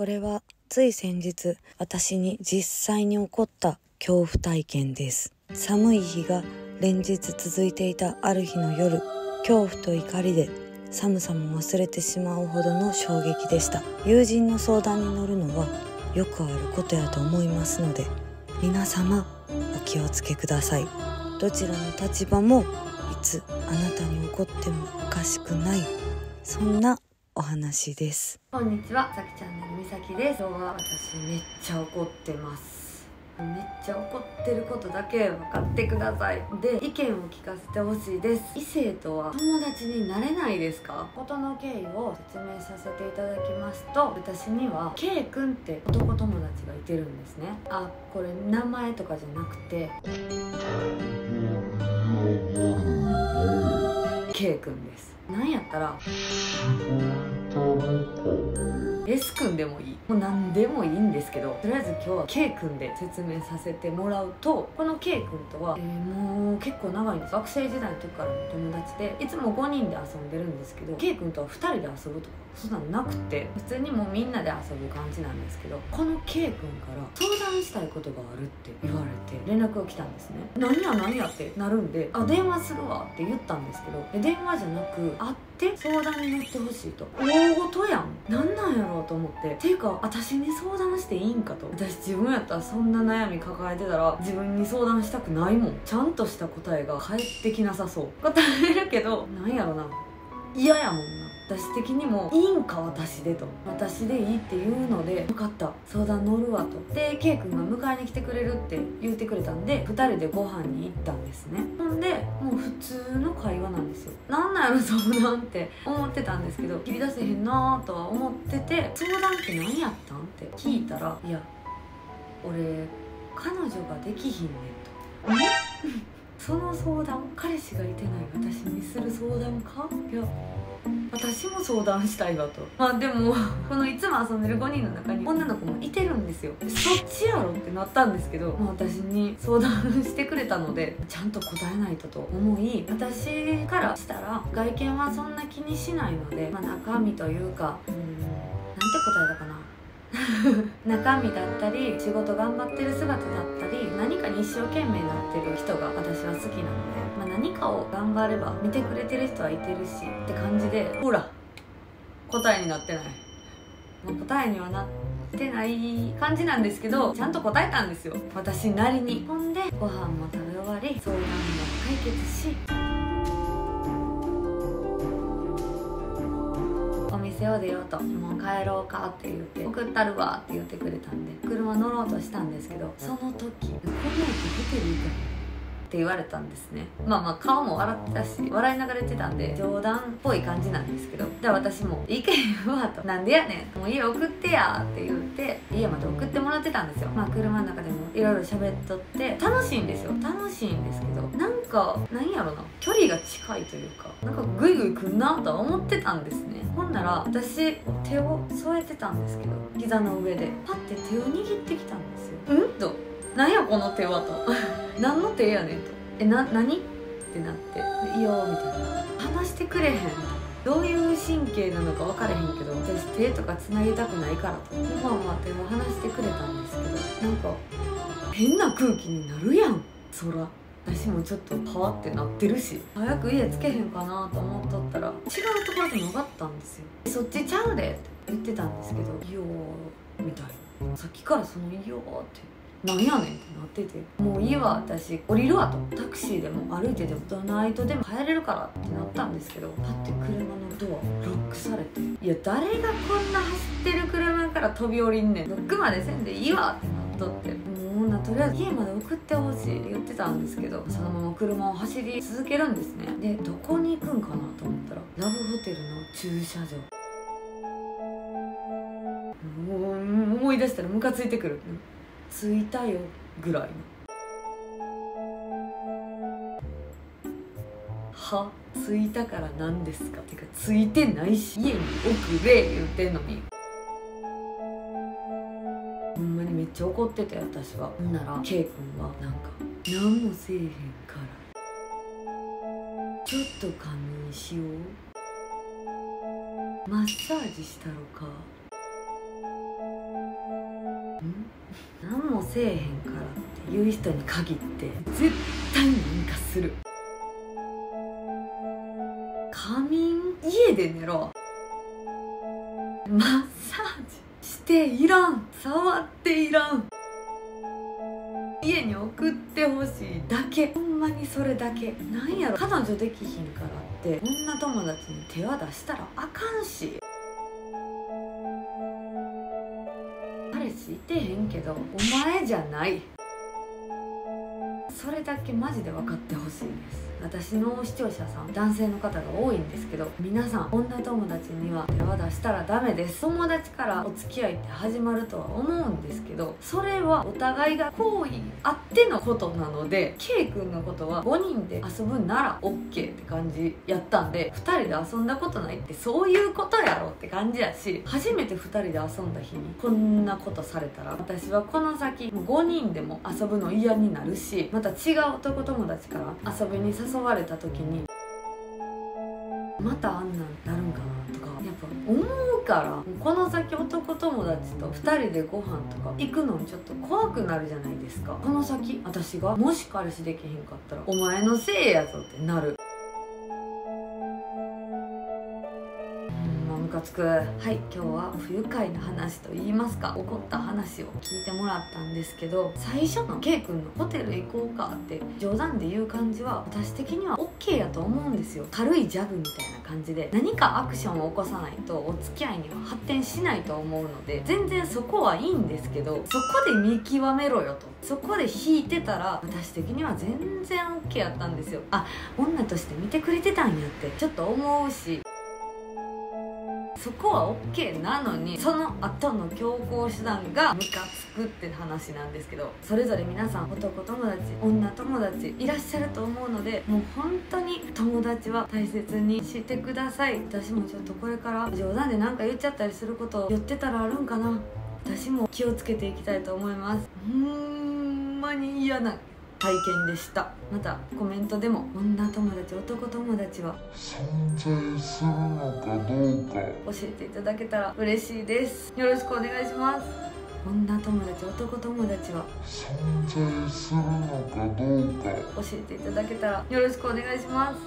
これはつい先日私に実際に起こった恐怖体験です。寒い日が連日続いていたある日の夜恐怖と怒りで寒さも忘れてしまうほどの衝撃でした。友人の相談に乗るのはよくあることやと思いますので皆様お気をつけください。どちらの立場もいつあなたに起こってもおかしくない。そんなお話です。こんにちはさきチャンネルみさきです。今日は私めっちゃ怒ってます。めっちゃ怒ってることだけ分かってください。で意見を聞かせてほしいです。異性とは友達になれないですか？ことの経緯を説明させていただきますと私には K 君って男友達がいてるんですね。あこれ名前とかじゃなくて K 君ですなんやったら。S 君でもいい。もう何でもいいんですけどとりあえず今日は K 君で説明させてもらうとこの K 君とは、えー、もう結構長いんです。学生時代の時からの友達でいつも5人で遊んでるんですけど K 君とは2人で遊ぶとかそんなんなくて普通にもうみんなで遊ぶ感じなんですけどこの K 君から相談したいことがある？って言われて連絡が来たんですね何や何や？ってなるんであ電話するわって言ったんですけど電話じゃなく会ってて相談に乗ってほしいと。大ごとやん。何なんやろうと思って。ていうか私に相談していいんかと。私自分やったらそんな悩み抱えてたら自分に相談したくないもん。ちゃんとした答えが返ってきなさそう。答えるけどなんやろな。嫌やもんな。私的にもいいんか私でと。私でいいっていうのでかった。相談乗るわと。で K 君が迎えに来てくれるって言ってくれたんで2人でご飯に行ったんですね。ほんでもう普通の会話なんですよ。なんなんやろ相談って。思ってたんですけど切り出せへんなとは思ってて相談って何やったん？って聞いたらいや俺彼女ができひんねんと。その相談彼氏がいてない私にする相談か？いや私も相談したいわと。まあでもこのいつも遊んでる5人の中に女の子もいてるんですよ。そっちやろってなったんですけど、まあ、私に相談してくれたのでちゃんと答えないとと思い私からしたら外見はそんな気にしないので、まあ、中身というかうんなんて答えたかな。中身だったり仕事頑張ってる姿だったり何かに一生懸命なってる人が私は好きなので、何かを頑張れば見てくれてる人はいてるしって感じでほら答えになってない、まあ、答えにはなってない感じなんですけどちゃんと答えたんですよ。私なりに。ほんでご飯も食べ終わり相談も解決し店を出ようともう帰ろうかって言って送ったるわって言ってくれたんで車乗ろうとしたんですけどその時「こんなん出てるかって言われたんですね。まあまあ顔も笑ってたし笑いながら言ってたんで冗談っぽい感じなんですけどで私も「いけへんわ」と「なんでやねんもう家送ってや」って言って家まで送ってもらってたんですよ。まあ車の中でもいろいろ喋っとって楽しいんですよ。楽しいんですけどなんかなんやろな。距離が近いというかなんかグイグイ来んなとは思ってたんですね。ほんなら私手を添えてたんですけど膝の上でパッて手を握ってきたんですよ。うん？となんやこの手はと。何の手やねんと。えな何？ってなって「いいよ」みたいな。話してくれへんどういう神経なのか分からへんけど私手とかつなげたくないからと。まあまあ手を離してくれたんですけどなんか変な空気になるやん。そら私もちょっとパワってなってるし。早く家つけへんかなと思っとったら違うところで曲がったんですよ。そっちちゃうでって言ってたんですけど「いいよ」みたいな。さっきからその「いいよ」って。なんやねんってなってて。もういいわ私降りるわと。タクシーでも歩いてでもどないとでも帰れるからってなったんですけどパッて車のドアロックされて。いや誰がこんな走ってる車から飛び降りんねん。ロックまでせんでいいわってなっとって。もうなとりあえず家まで送ってほしいって言ってたんですけどそのまま車を走り続けるんですね。でどこに行くんかなと思ったらラブホテルの駐車場。もう思い出したらムカついてくる。着いたよぐらい。のは着いたから何ですか？ってか着いてないし。家に送れ言うてんのに。ほんまにめっちゃ怒ってて私は。ほんなら K 君はなんか何もせえへんから。ちょっと仮眠しよう。マッサージしたろか。何もせえへんからっていう人に限って絶対何かする。仮眠家で寝ろ。マッサージしていらん。触っていらん。家に送ってほしいだけ。ほんまにそれだけ。なんやろ。彼女できひんからって女友達に手は出したらあかんし。いてへんけどお前じゃない。それだけマジで分かってほしいです。私の視聴者さん男性の方が多いんですけど皆さん女友達には手は出したらダメです。友達からお付き合いって始まるとは思うんですけどそれはお互いが好意あってのことなので K 君のことは5人で遊ぶなら OK って感じやったんで2人で遊んだことないってそういうことやろって感じやし初めて2人で遊んだ日にこんなことされたら私はこの先も5人でも遊ぶの嫌になるしまた違う男友達から遊びに誘われた時にまたあんなんなるんかなとかやっぱ思うからこの先男友達と2人でご飯とか行くのちょっと怖くなるじゃないですか。この先私がもし彼氏できへんかったらお前のせいやぞってなる。つくはい今日は不愉快な話と言いますか起こった話を聞いてもらったんですけど最初の K 君のホテル行こうかって冗談で言う感じは私的には OK やと思うんですよ。軽いジャブみたいな感じで何かアクションを起こさないとお付き合いには発展しないと思うので全然そこはいいんですけどそこで見極めろよと。そこで引いてたら私的には全然 OK やったんですよ。あ女として見てくれてたんやってちょっと思うし。そこは OK なのにその後の強行手段がムカつくって話なんですけどそれぞれ皆さん男友達女友達いらっしゃると思うのでもう本当に友達は大切にしてください。私もちょっとこれから冗談で何か言っちゃったりすること言ってたらあるんかな。私も気をつけていきたいと思います。ほんまに嫌な体験でした。またコメントでも女友達男友達は存在するのかどうか。教えていただけたら嬉しいです。よろしくお願いします。女友達男友達は存在するのかどうか。教えていただけたらよろしくお願いします